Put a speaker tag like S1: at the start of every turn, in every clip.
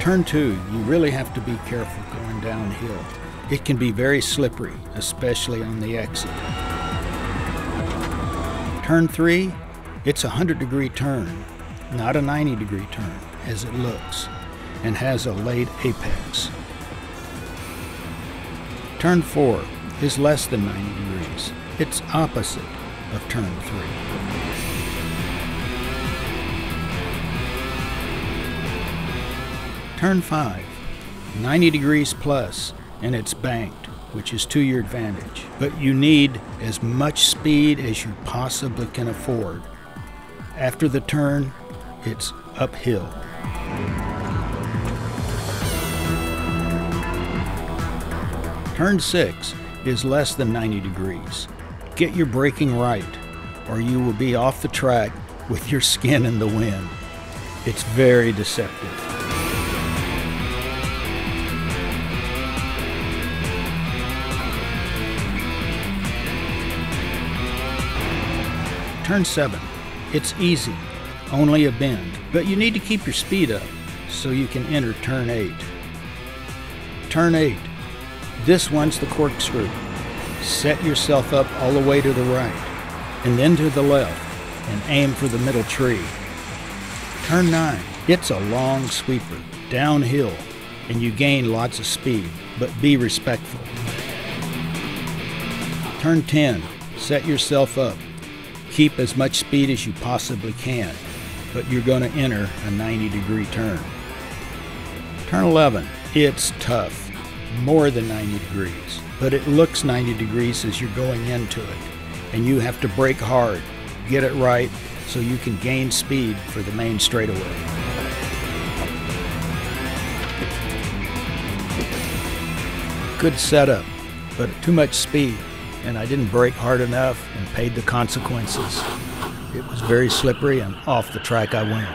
S1: Turn two, you really have to be careful going downhill. It can be very slippery, especially on the exit. Turn three, it's a 100 degree turn, not a 90 degree turn, as it looks, and has a late apex. Turn four is less than 90 degrees. It's opposite of turn three. Turn 5, 90 degrees plus, and it's banked, which is to your advantage. But you need as much speed as you possibly can afford. After the turn, it's uphill. Turn 6 is less than 90 degrees. Get your braking right, or you will be off the track with your skin in the wind. It's very deceptive. Turn 7. It's easy, only a bend, but you need to keep your speed up so you can enter turn 8. Turn 8. This one's the corkscrew. Set yourself up all the way to the right, and then to the left, and aim for the middle tree. Turn 9. It's a long sweeper, downhill, and you gain lots of speed, but be respectful. Turn 10. Set yourself up keep as much speed as you possibly can, but you're going to enter a 90 degree turn. Turn 11, it's tough, more than 90 degrees, but it looks 90 degrees as you're going into it, and you have to brake hard, get it right, so you can gain speed for the main straightaway. Good setup, but too much speed and I didn't brake hard enough and paid the consequences. It was very slippery and off the track I went.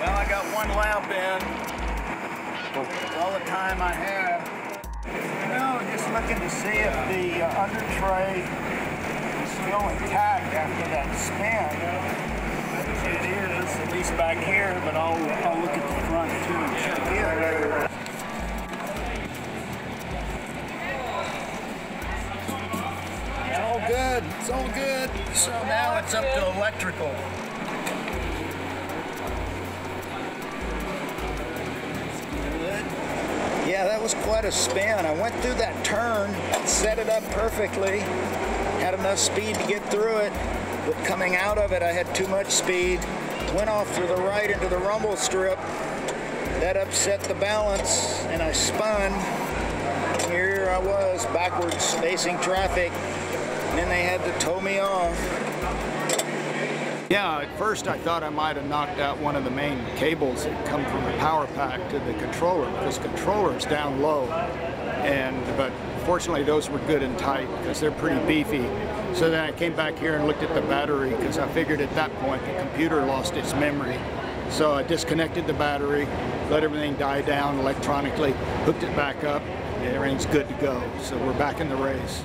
S2: Well, I got one lap in. That's all the time I had. No, just looking to see if the uh, under tray is still intact after that spin. It is, at least back here, but I'll, I'll look at the front too and check it. It's all good. It's all good. So now it's up to electrical. Yeah, that was quite a spin. I went through that turn, set it up perfectly, had enough speed to get through it, but coming out of it, I had too much speed. Went off to the right into the rumble strip. That upset the balance, and I spun. Here I was, backwards, facing traffic. And then they had to tow me off.
S3: Yeah, at first I thought I might have knocked out one of the main cables that come from the power pack to the controller because controller's down low. And but fortunately those were good and tight because they're pretty beefy. So then I came back here and looked at the battery because I figured at that point the computer lost its memory. So I disconnected the battery, let everything die down electronically, hooked it back up, and everything's good to go. So we're back in the race.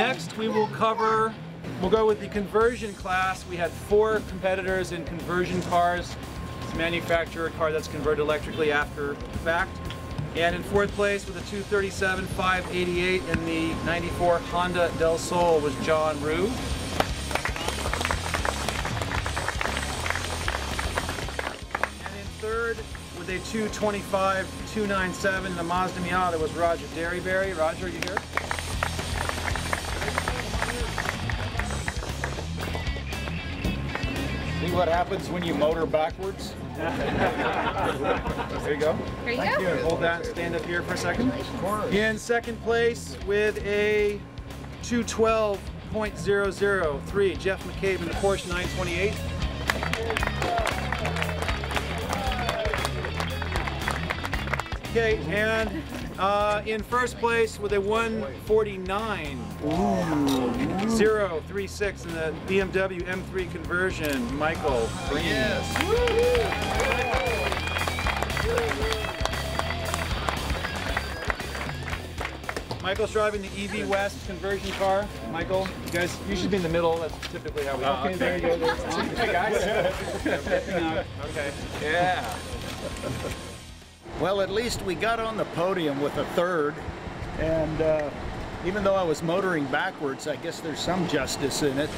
S4: Next we will cover, we'll go with the conversion class. We had four competitors in conversion cars. It's a manufacturer car that's converted electrically after the fact. And in fourth place with a 237 588 in the 94 Honda Del Sol was John Rue. And in third with a 225 297 in the Mazda Miata was Roger Derryberry. Roger, you here?
S3: See what happens when you motor backwards?
S4: There you go.
S5: There you
S4: Thank
S5: go.
S4: you. Hold that and stand up here for a second. In second place with a 212.003, Jeff McCabe in the Porsche 928. Okay, and uh, in first place with a 149.036 in the BMW M3 conversion, Michael. Yes. Michael's driving the EV West conversion car. Michael, you guys, you should be in the middle. That's typically how we. okay, there you go. Hey guys. okay.
S3: Yeah. Well, at least we got on the podium with a third, and uh, even though I was motoring backwards, I guess there's some justice in it.